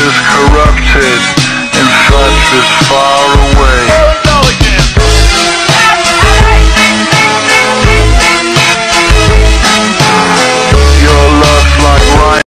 is corrupted